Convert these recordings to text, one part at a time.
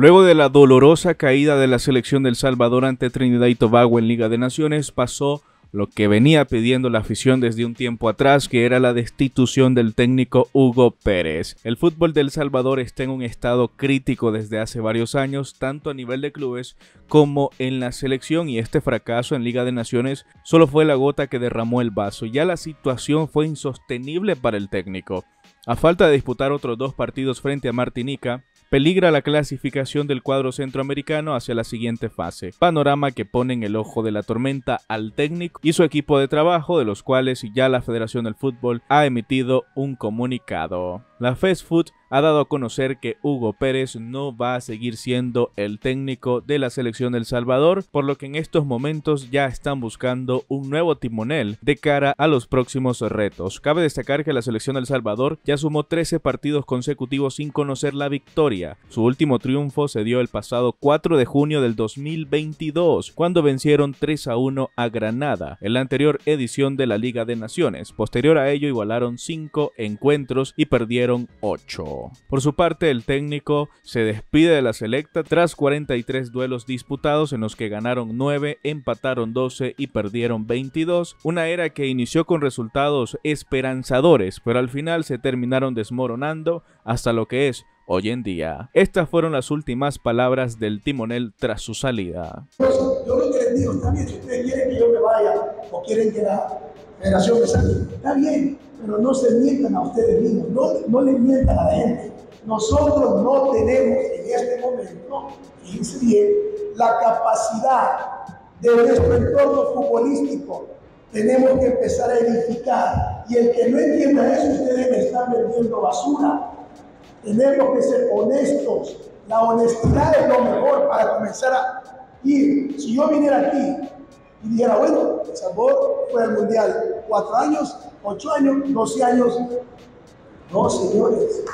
Luego de la dolorosa caída de la selección del Salvador ante Trinidad y Tobago en Liga de Naciones, pasó lo que venía pidiendo la afición desde un tiempo atrás, que era la destitución del técnico Hugo Pérez. El fútbol del Salvador está en un estado crítico desde hace varios años, tanto a nivel de clubes como en la selección, y este fracaso en Liga de Naciones solo fue la gota que derramó el vaso. Ya la situación fue insostenible para el técnico. A falta de disputar otros dos partidos frente a Martinica, peligra la clasificación del cuadro centroamericano hacia la siguiente fase, panorama que pone en el ojo de la tormenta al técnico y su equipo de trabajo, de los cuales ya la Federación del Fútbol ha emitido un comunicado. La Fast Food ha dado a conocer que Hugo Pérez no va a seguir siendo el técnico de la selección del Salvador, por lo que en estos momentos ya están buscando un nuevo timonel de cara a los próximos retos. Cabe destacar que la selección del Salvador ya sumó 13 partidos consecutivos sin conocer la victoria. Su último triunfo se dio el pasado 4 de junio del 2022, cuando vencieron 3 a 1 a Granada, en la anterior edición de la Liga de Naciones. Posterior a ello igualaron 5 encuentros y perdieron 8. Por su parte, el técnico se despide de la selecta tras 43 duelos disputados en los que ganaron 9, empataron 12 y perdieron 22, una era que inició con resultados esperanzadores, pero al final se terminaron desmoronando hasta lo que es hoy en día. Estas fueron las últimas palabras del timonel tras su salida. Yo lo que les digo, bien, si ustedes quieren que yo me vaya o quieren que federación me salga, está bien, pero no se mientan a ustedes mismos, no, no le mientan a la gente. Nosotros no tenemos en este momento, fíjense bien, la capacidad de nuestro entorno futbolístico. Tenemos que empezar a edificar. Y el que no entienda eso, ustedes me están vendiendo basura. Tenemos que ser honestos. La honestidad es lo mejor para comenzar a ir. Si yo viniera aquí y dijera, bueno, El Salvador fue al Mundial cuatro años, ocho años, doce años. No, señores,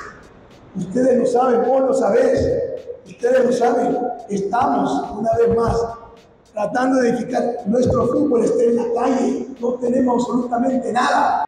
ustedes lo saben, vos lo sabés, ustedes lo saben, estamos una vez más tratando de edificar nuestro fútbol, está en la calle, no tenemos absolutamente nada.